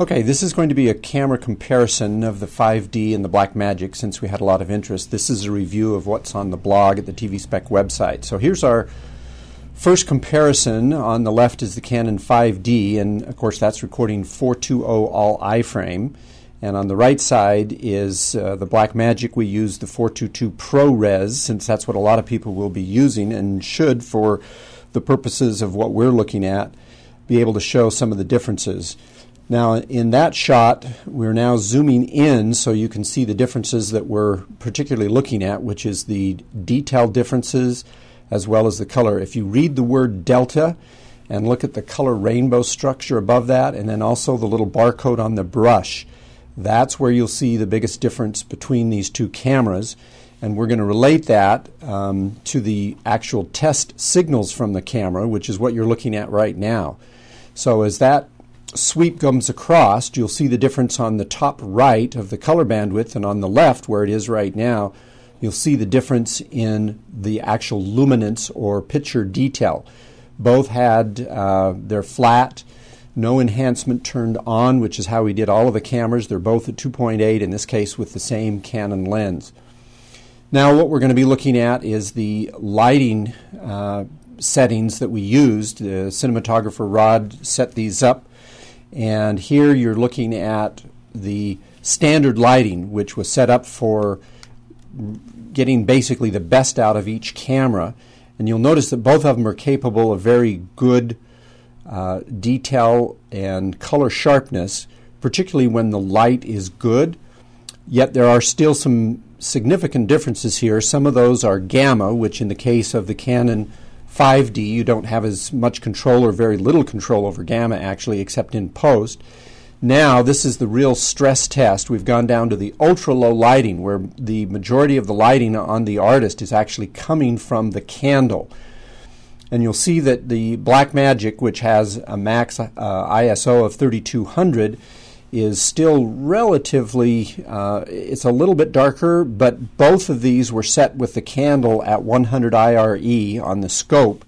Okay, this is going to be a camera comparison of the 5D and the Blackmagic since we had a lot of interest. This is a review of what's on the blog at the TV Spec website. So here's our first comparison. On the left is the Canon 5D, and of course that's recording 420 all iframe. And on the right side is uh, the Blackmagic. We use the 422 ProRes since that's what a lot of people will be using and should, for the purposes of what we're looking at, be able to show some of the differences. Now, in that shot, we're now zooming in so you can see the differences that we're particularly looking at, which is the detail differences as well as the color. If you read the word delta and look at the color rainbow structure above that, and then also the little barcode on the brush, that's where you'll see the biggest difference between these two cameras. And we're going to relate that um, to the actual test signals from the camera, which is what you're looking at right now. So, as that sweep comes across, you'll see the difference on the top right of the color bandwidth, and on the left, where it is right now, you'll see the difference in the actual luminance or picture detail. Both had uh, their flat, no enhancement turned on, which is how we did all of the cameras. They're both at 2.8, in this case with the same Canon lens. Now, what we're going to be looking at is the lighting uh, settings that we used. The cinematographer Rod set these up and here you're looking at the standard lighting, which was set up for getting basically the best out of each camera. And you'll notice that both of them are capable of very good uh, detail and color sharpness, particularly when the light is good. Yet there are still some significant differences here. Some of those are gamma, which in the case of the Canon 5D, you don't have as much control or very little control over gamma actually, except in post. Now, this is the real stress test. We've gone down to the ultra low lighting, where the majority of the lighting on the artist is actually coming from the candle. And you'll see that the Blackmagic, which has a max uh, ISO of 3200, is still relatively, uh, it's a little bit darker, but both of these were set with the candle at 100 IRE on the scope.